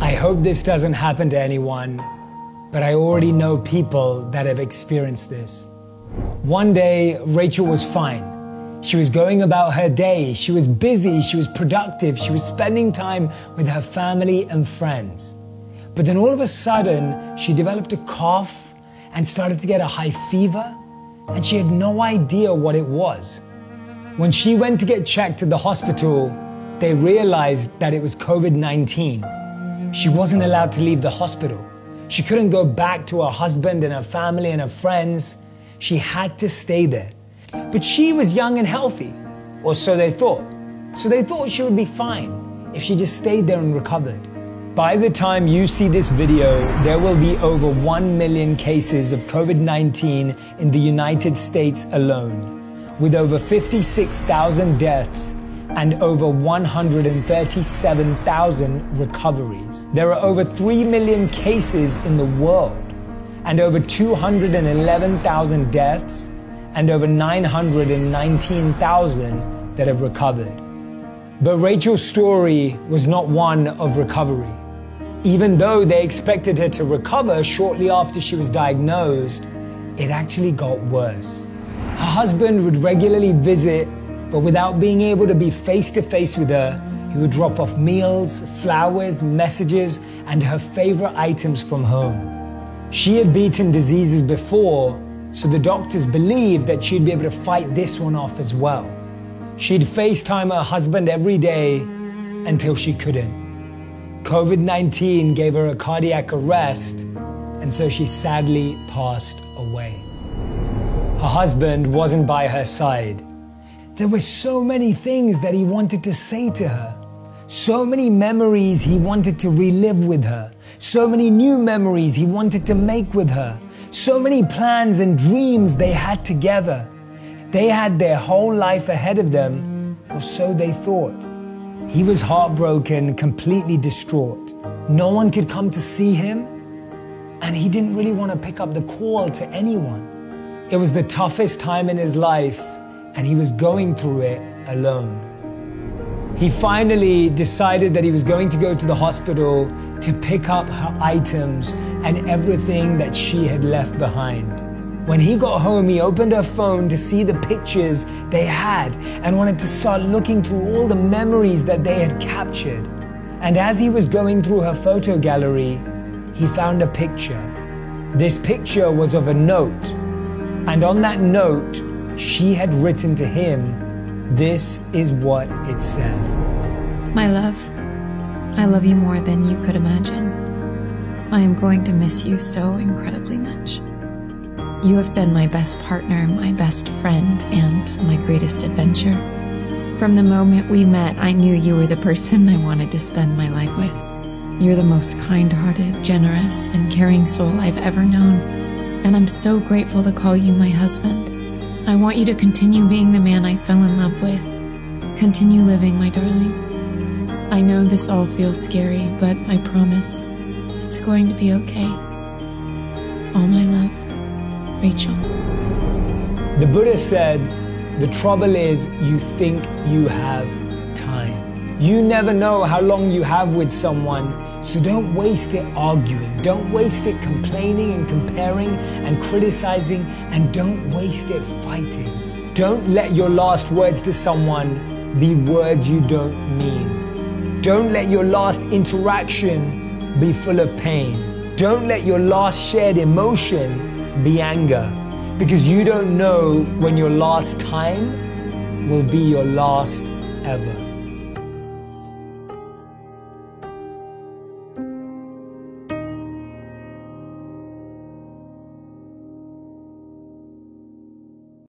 I hope this doesn't happen to anyone, but I already know people that have experienced this. One day, Rachel was fine. She was going about her day. She was busy. She was productive. She was spending time with her family and friends. But then all of a sudden, she developed a cough and started to get a high fever, and she had no idea what it was. When she went to get checked at the hospital, they realized that it was COVID 19. She wasn't allowed to leave the hospital. She couldn't go back to her husband and her family and her friends. She had to stay there. But she was young and healthy, or so they thought. So they thought she would be fine if she just stayed there and recovered. By the time you see this video, there will be over 1 million cases of COVID 19 in the United States alone, with over 56,000 deaths and over 137,000 recoveries. There are over 3 million cases in the world and over 211,000 deaths and over 919,000 that have recovered. But Rachel's story was not one of recovery. Even though they expected her to recover shortly after she was diagnosed, it actually got worse. Her husband would regularly visit but without being able to be face to face with her, he would drop off meals, flowers, messages, and her favorite items from home. She had beaten diseases before, so the doctors believed that she'd be able to fight this one off as well. She'd FaceTime her husband every day until she couldn't. COVID 19 gave her a cardiac arrest, and so she sadly passed away. Her husband wasn't by her side. There were so many things that he wanted to say to her. So many memories he wanted to relive with her. So many new memories he wanted to make with her. So many plans and dreams they had together. They had their whole life ahead of them, or so they thought. He was heartbroken, completely distraught. No one could come to see him, and he didn't really want to pick up the call to anyone. It was the toughest time in his life, and he was going through it alone. He finally decided that he was going to go to the hospital to pick up her items and everything that she had left behind. When he got home, he opened her phone to see the pictures they had and wanted to start looking through all the memories that they had captured. And as he was going through her photo gallery, he found a picture. This picture was of a note, and on that note, she had written to him, this is what it said. My love, I love you more than you could imagine. I am going to miss you so incredibly much. You have been my best partner, my best friend, and my greatest adventure. From the moment we met, I knew you were the person I wanted to spend my life with. You're the most kind hearted, generous, and caring soul I've ever known, and I'm so grateful to call you my husband. I want you to continue being the man I fell in love with. Continue living, my darling. I know this all feels scary, but I promise it's going to be okay. All my love, Rachel. The Buddha said, The trouble is, you think you have time. You never know how long you have with someone so don't waste it arguing. Don't waste it complaining and comparing and criticizing. And don't waste it fighting. Don't let your last words to someone be words you don't mean. Don't let your last interaction be full of pain. Don't let your last shared emotion be anger. Because you don't know when your last time will be your last ever.